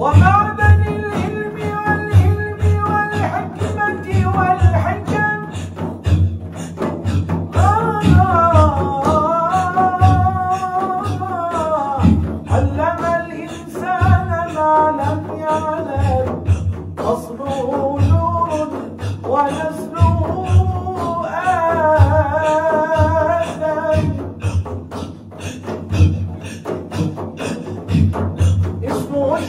ومعدن العلم والحكمة والحكم. علم الإنسان ما لم يعلم. أصله نور ونسله آدم. اسمه من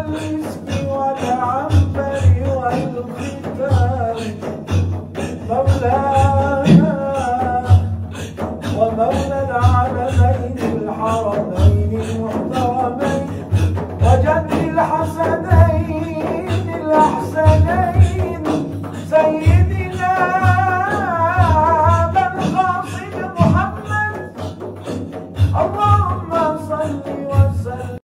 والمسك والعنبر والختام مولانا ومولى العالمين الحرمين المحترمين وجد الحسنين الاحسنين سيدنا القاسم محمد الله